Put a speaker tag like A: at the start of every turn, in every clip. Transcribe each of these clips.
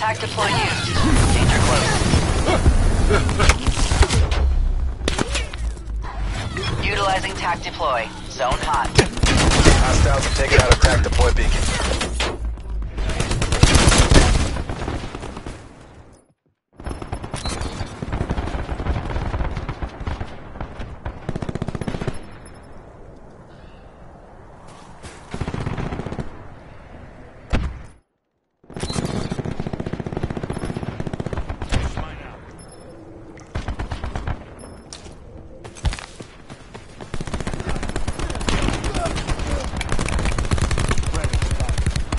A: Attack deploy used. Danger close. Utilizing TAC deploy. Zone hot.
B: Hostiles have taken out attack deploy beacon.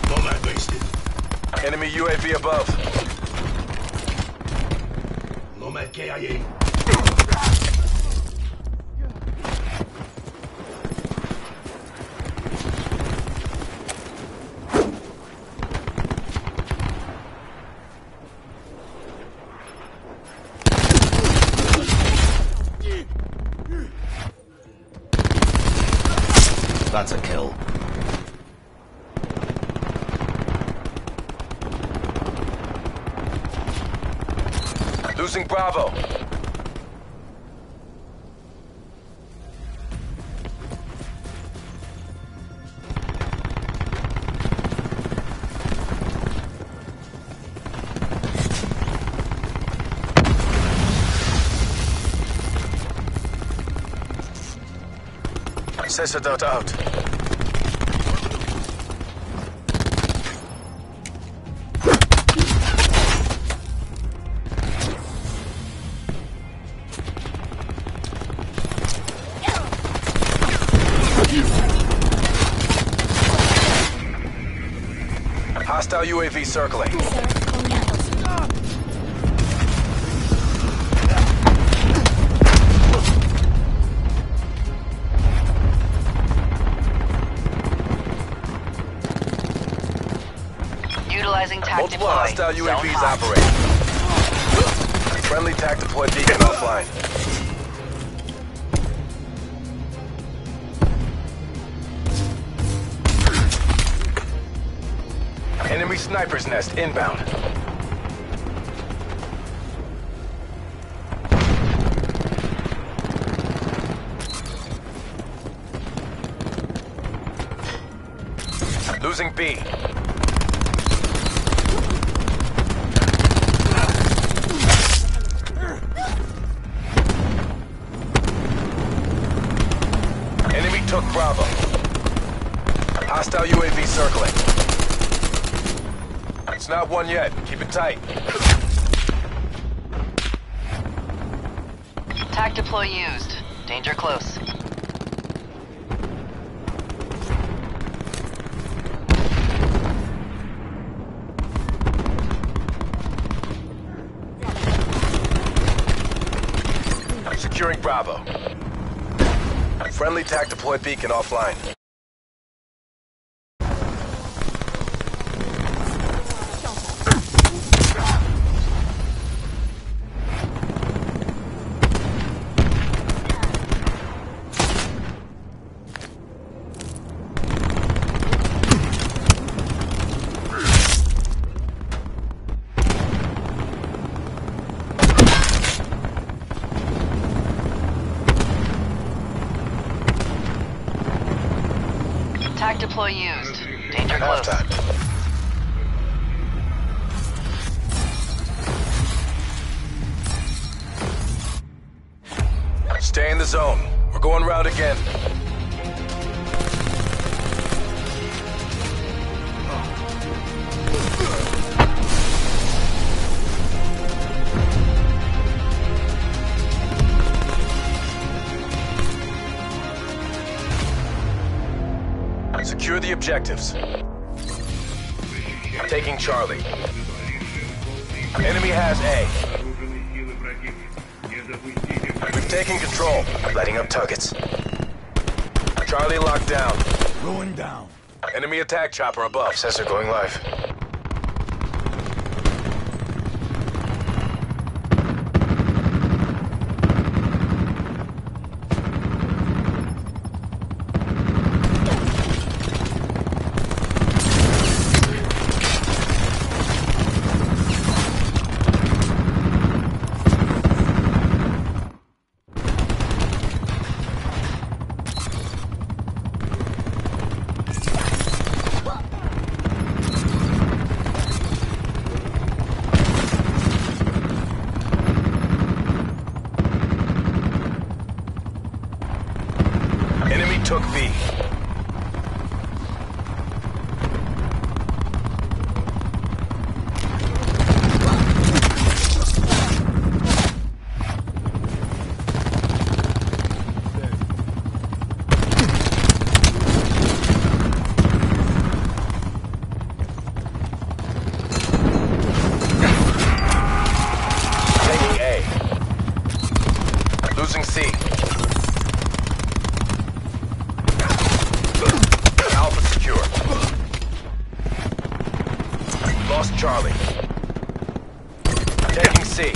C: Nomad wasted.
B: Enemy UAV above.
C: Nomad KIA.
D: That's a kill.
B: Losing Bravo. Sensor dart out. UAV circling.
A: Utilizing TAC
B: Multiple
A: deploy.
B: hostile UAVs operate. Friendly TAC deploy beacon offline. Sniper's nest inbound. Losing B. Enemy took Bravo. Hostile UAV circling. It's not one yet. Keep it tight.
A: TAC deploy used. Danger close.
B: Securing Bravo. Friendly TAC deploy beacon offline. Secure the objectives. Taking Charlie. Enemy has A. We've taken control. Lighting up targets. Charlie locked down.
C: Going down.
B: Enemy attack chopper above. Sensor going live. B. Taking A. Losing C. Alpha secure. Lost Charlie. Taking C.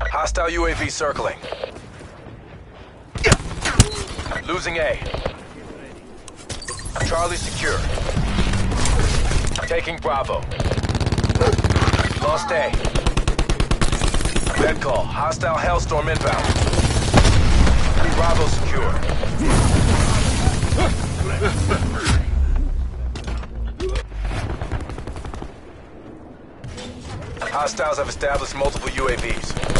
B: Hostile UAV circling. Losing A. Charlie secure. Taking Bravo. Lost A. Red call. Hostile Hellstorm inbound. Bravo secure. Hostiles have established multiple UAVs.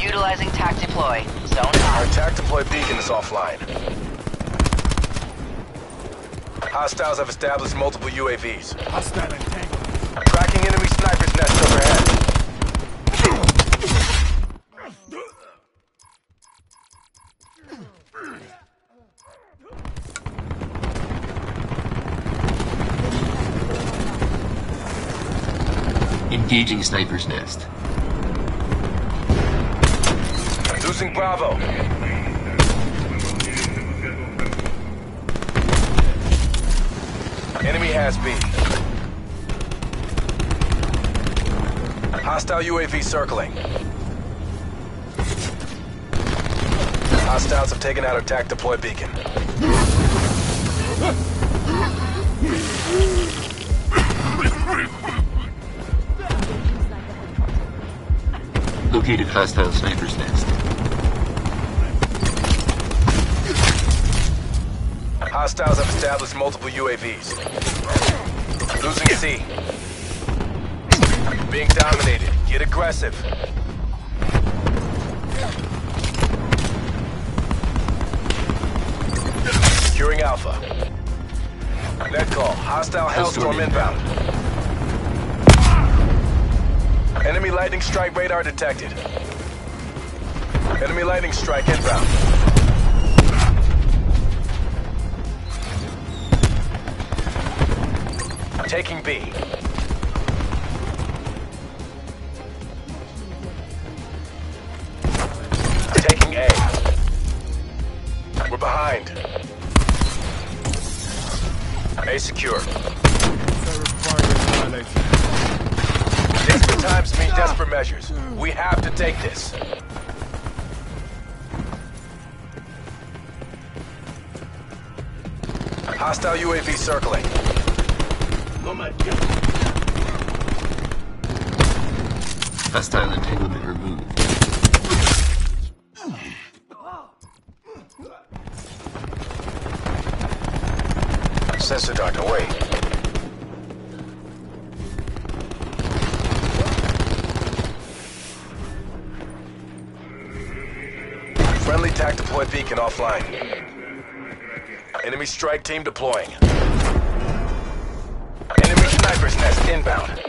A: Utilizing TAC deploy. Zone
B: Our
A: hot.
B: attack deploy beacon is offline. Hostiles have established multiple UAVs.
C: Hostile entangled.
B: Tracking enemy sniper's nest overhead.
D: Engaging sniper's nest.
B: Losing Bravo. Enemy has B. Hostile UAV circling. Hostiles have taken out attack deploy beacon.
D: Located hostile sniper's nest.
B: Hostiles have established multiple UAVs. Losing C. Being dominated. Get aggressive. Securing Alpha. Net call. Hostile Hellstorm
D: Hellstorm
B: inbound. Enemy lightning strike radar detected. Enemy lightning strike inbound. Taking B. Taking A. We're behind. A secure. Desperate times mean desperate measures. We have to take this. Hostile UAV circling.
C: Nomad
D: Hostile entanglement removed.
B: Sensor dart away. Friendly TAC deploy beacon offline. Enemy strike team deploying. Inbound.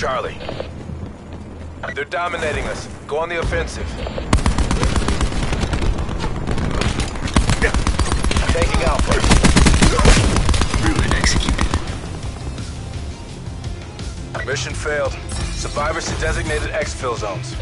B: Charlie. They're dominating us. Go on the offensive. Taking Alpha.
D: Ruin executed.
B: Mission failed. Survivors to designated exfil zones.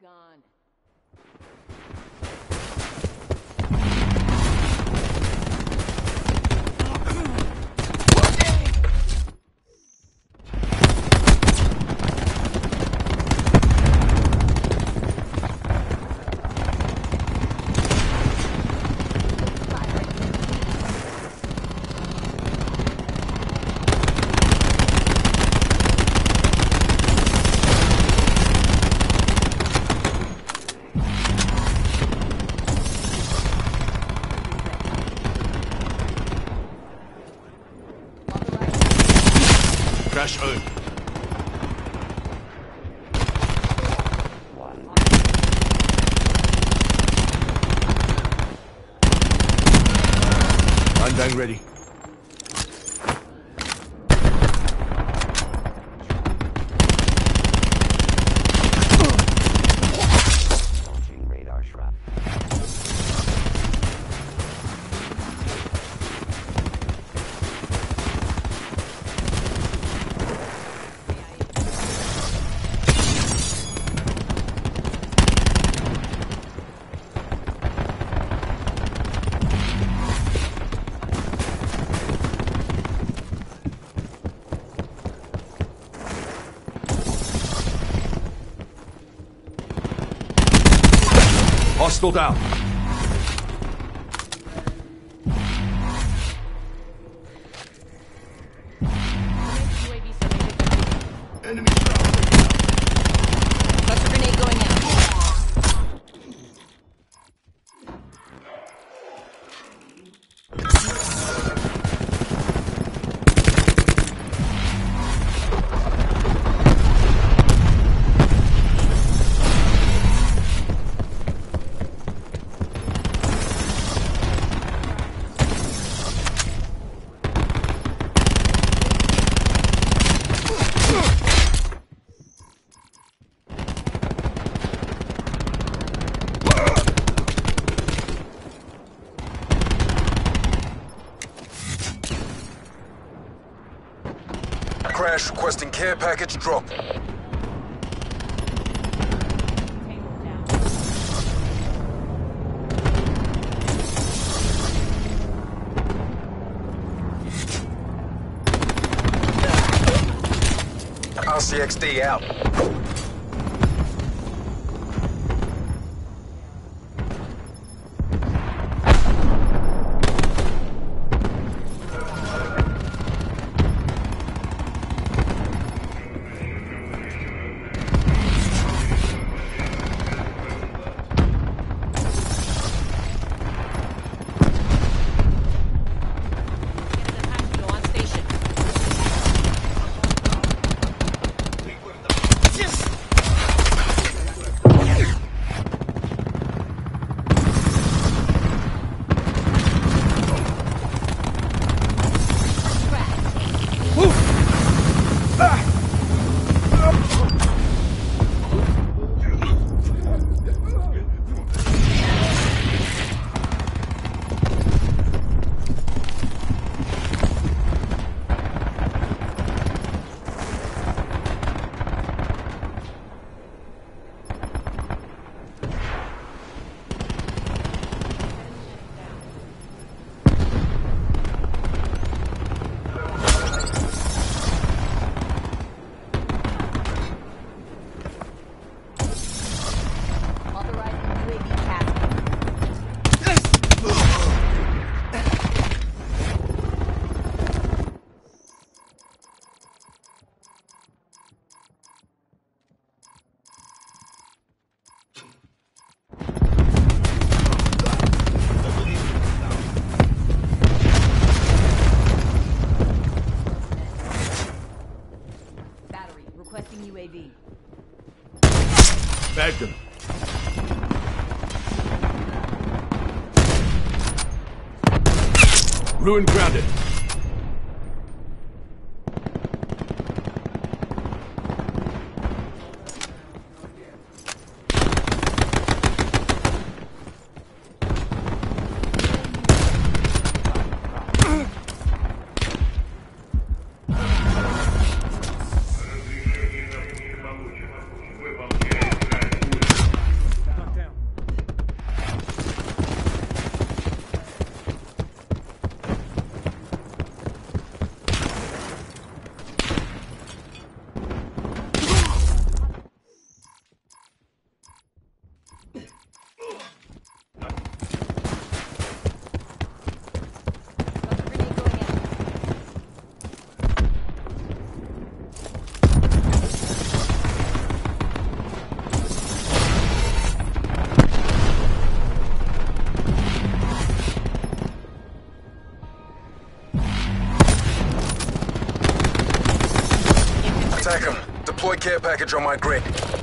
E: Gone.
B: Crash home.
F: One. Rundown ready.
B: Hostile down.
C: care package drop. RCXD out.
B: blue and grounded.
C: package on my grid.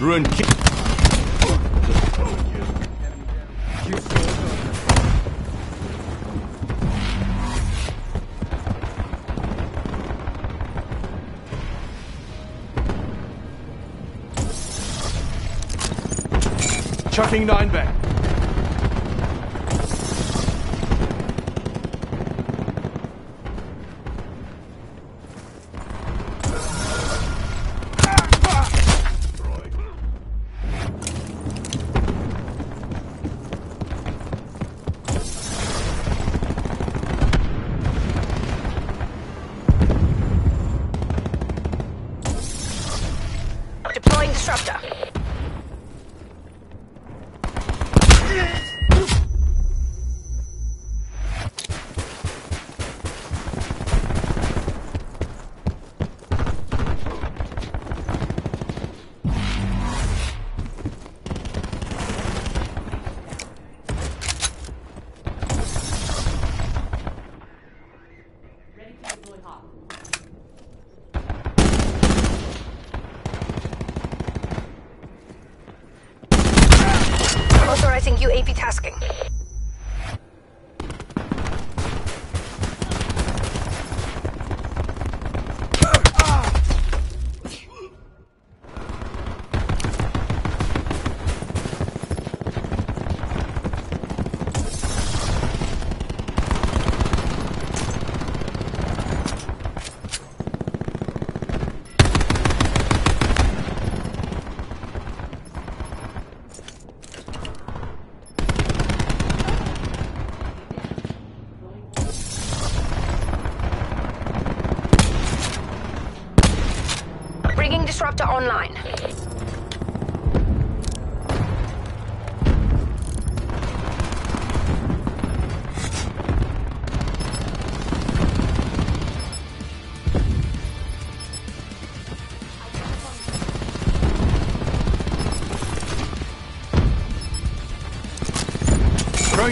G: Ruin ki- Chucking nine back.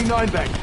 G: Nine back.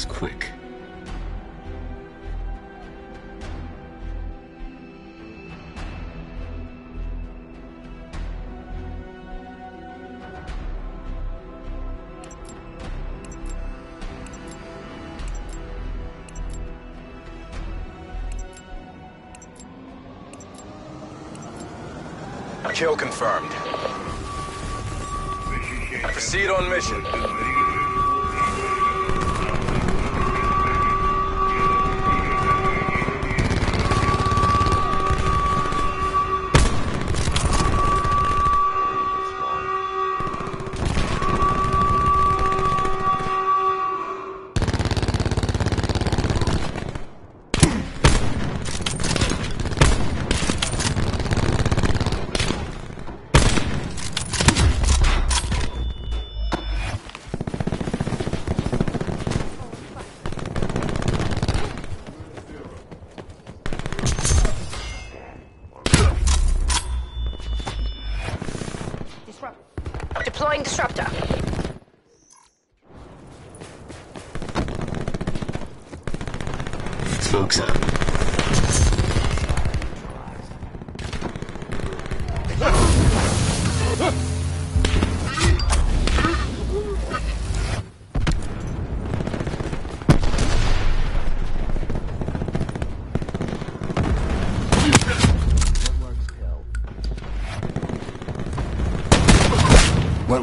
D: This quick.
B: Kill confirmed. Proceed on mission.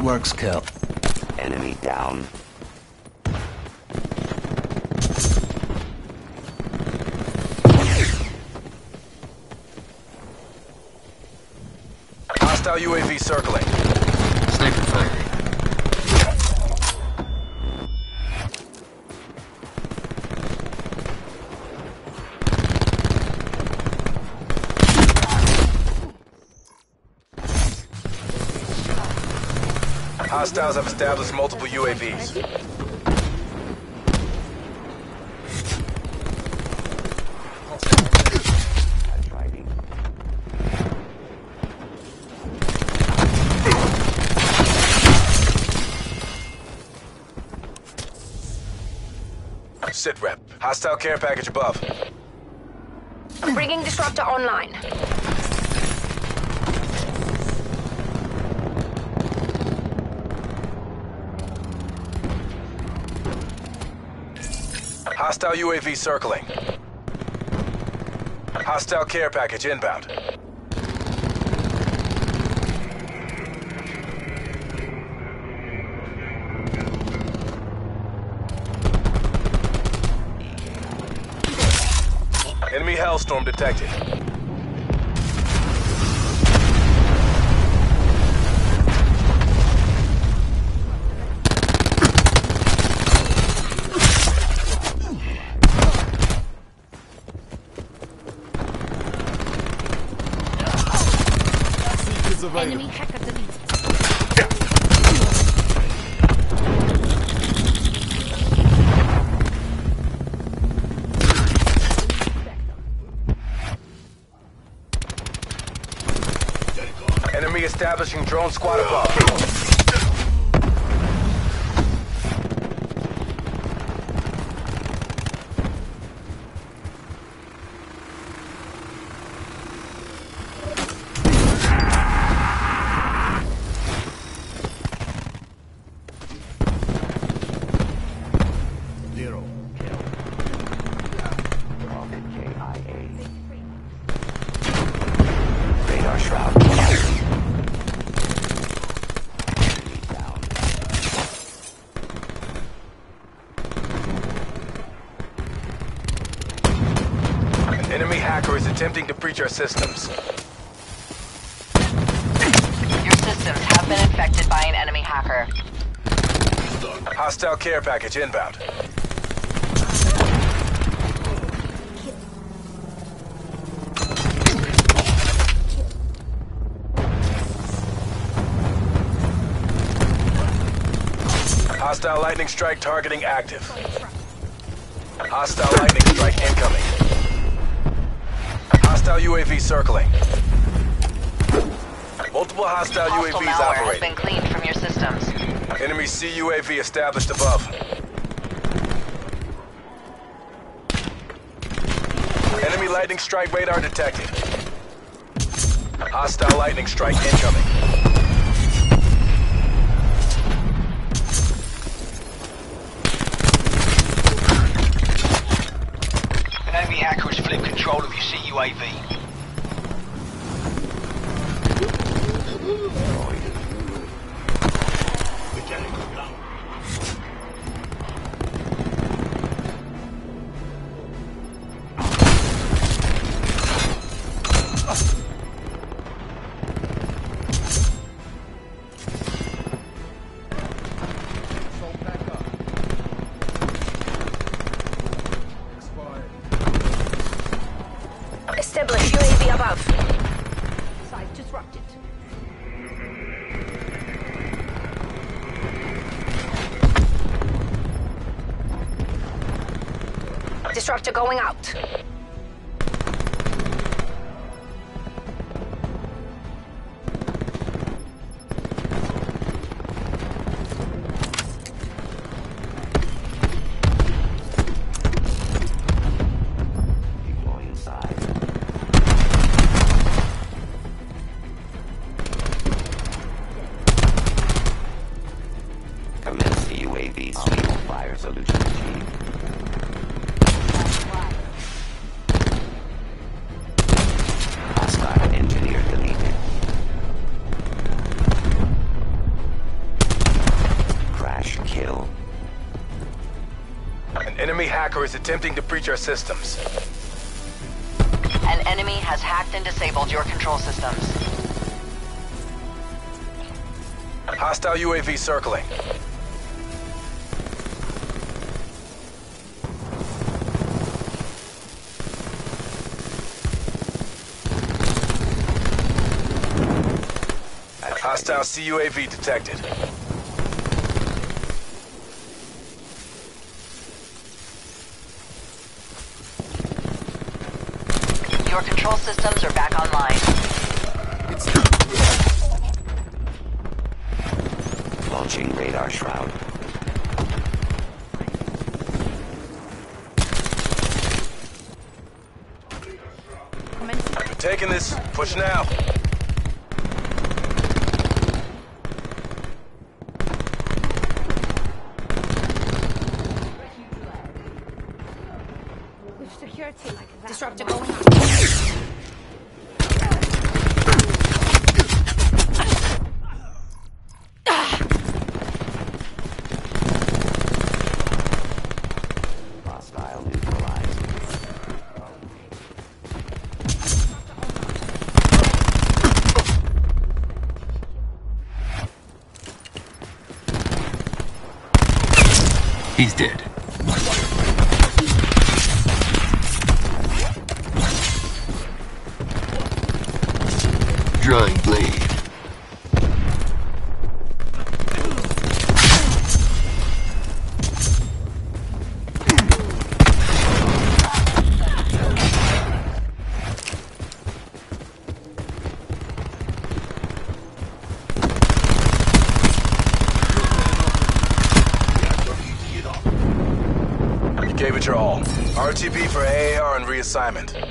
H: Works, kill?
I: Enemy down.
B: Hostile UAV circling. Hostiles have established multiple UAVs. Sit rep. Hostile care package above.
G: Bringing disruptor online.
B: Hostile UAV circling. Hostile care package inbound. Enemy Hellstorm detected.
C: Is available.
G: hacker deleted.
B: Enemy establishing drone squad above. Attempting to breach our systems.
A: Your systems have been infected by an enemy hacker.
B: Hostile care package inbound. Hostile lightning strike targeting active. Hostile lightning strike incoming hostile UAV circling. Multiple hostile
A: hostile
B: UAVs
A: malware
B: operating.
A: has been cleaned from your systems.
B: Enemy CUAV established above. Enemy lightning strike radar detected. Hostile lightning strike incoming.
F: Enemy hackers flip control of your CUAV.
B: Hacker is attempting to breach our systems.
A: An enemy has hacked and disabled your control systems.
B: Hostile UAV circling. Hostile CUAV detected.
A: Your control systems are back online.
I: Launching radar shroud.
B: We're taking this. Push now.
G: With security like that. Disruptor going out.
B: AAR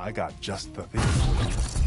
J: I got just the thing.